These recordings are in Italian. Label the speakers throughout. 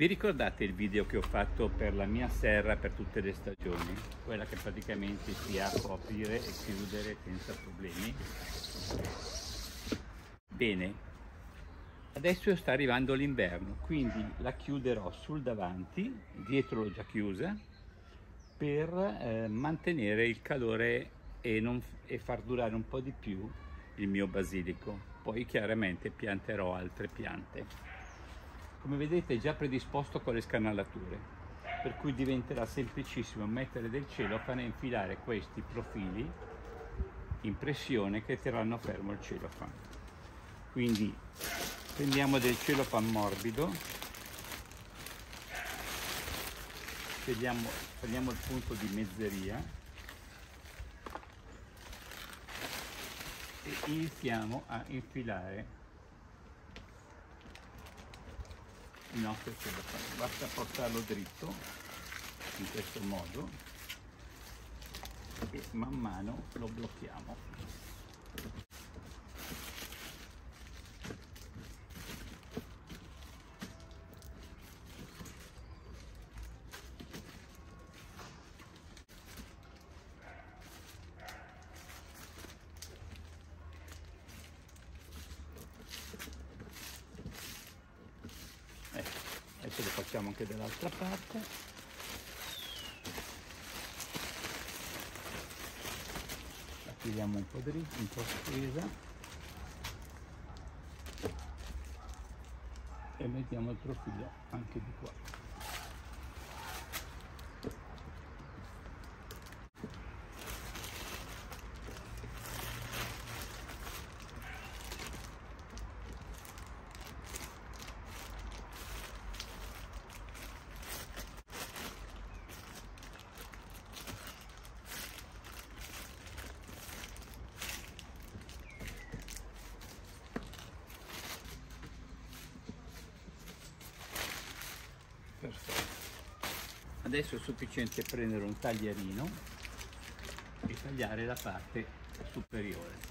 Speaker 1: Vi ricordate il video che ho fatto per la mia serra per tutte le stagioni? Quella che praticamente si può aprire e chiudere senza problemi. Bene, adesso sta arrivando l'inverno, quindi la chiuderò sul davanti, dietro l'ho già chiusa, per eh, mantenere il calore e, non, e far durare un po' di più il mio basilico. Poi chiaramente pianterò altre piante come vedete è già predisposto con le scanalature per cui diventerà semplicissimo mettere del celofan e infilare questi profili in pressione che terranno fermo il celofan quindi prendiamo del celofan morbido prendiamo, prendiamo il punto di mezzeria e iniziamo a infilare il nostro celofano basta portarlo dritto in questo modo e man mano lo blocchiamo adesso lo facciamo anche dall'altra parte. La tiriamo un po' dritta un po' stesa e mettiamo il profilo anche di qua adesso è sufficiente prendere un taglierino e tagliare la parte superiore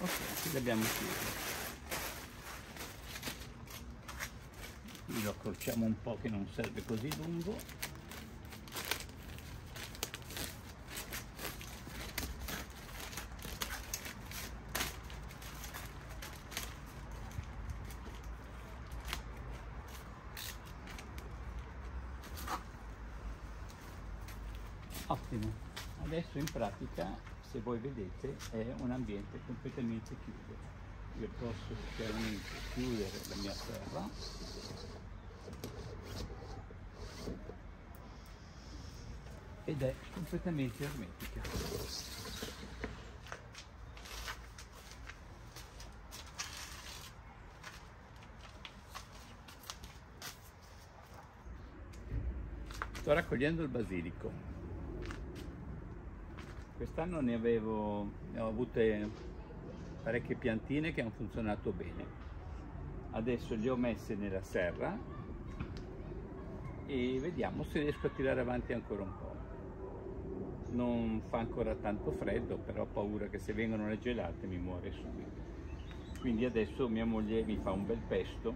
Speaker 1: ok l'abbiamo chiuso qui. Lo accorciamo un po' che non serve così lungo. Ottimo. Adesso in pratica se voi vedete è un ambiente completamente chiuso. Io posso chiaramente chiudere la mia terra. Ed è completamente ermetica. Sto raccogliendo il basilico Quest'anno ne avevo, ne ho avute parecchie piantine che hanno funzionato bene. Adesso le ho messe nella serra e vediamo se riesco a tirare avanti ancora un po'. Non fa ancora tanto freddo, però ho paura che se vengono le gelate mi muore subito. Quindi adesso mia moglie mi fa un bel pesto.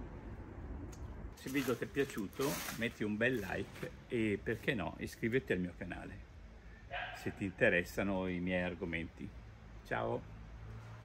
Speaker 1: Se il video ti è piaciuto metti un bel like e perché no iscriviti al mio canale se ti interessano i miei argomenti. Ciao!